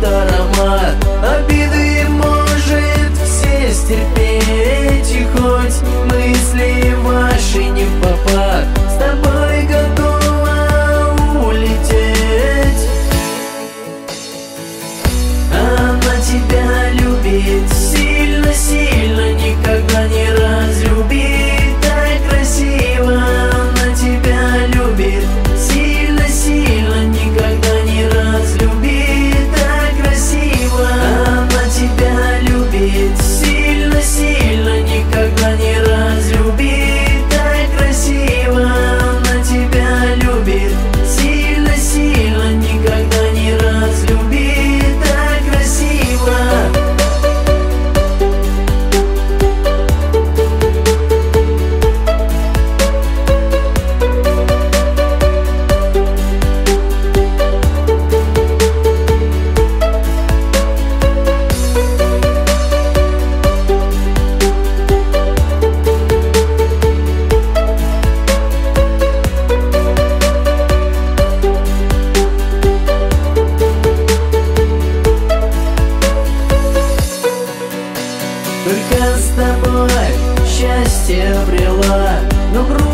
the стерпела, но грудь